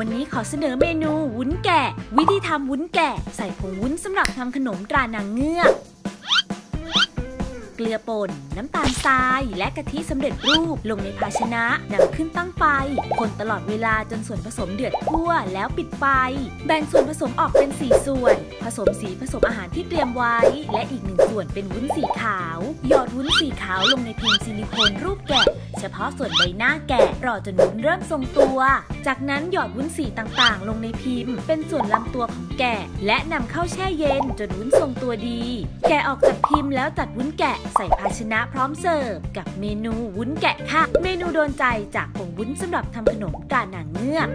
วันนี้ขอเสนอเมนูวุ้นแกะวิธีทำวุ้นแกะใส่ผงวุ้นสำหรับทำขนมตรานางเงือก เกลือป่น น้ำตาลทราย และกะทิสำเร็จรูปลงในภาชนะนำขึ้นตั้งไฟ คนตลอดเวลาจนส่วนผสมเดือดทั่วแล้วปิดไฟ แบ่งส่วนผสมออกเป็น 4 ส่วน ผสมสีผสมอาหารที่เตรียมไว้ และอีกหนึ่งส่วนเป็นวุ้นสีขาวหยอดวุ้นสีขาวลงในพิมพ์ซิลิโคนรูปแกะ เฉพาะส่วนใบหน้าแกะรอจนวุ้นเริ่มทรงตัว จากนั้นหยอดวุ้นสีต่างๆ ลงในพิมพ์ เป็นส่วนลำตัวของแกะ และนำเข้าแช่เย็นจนวุ้นทรงตัวดี แกะออกจากพิมพ์แล้วจัดวุ้นแกะใส่ภาชนะพร้อมเสิร์ฟกับเมนูวุ้นแกะค่ะ เมนูโดนใจจากผงวุ้นสำหรับทำขนมกาหนังเงือก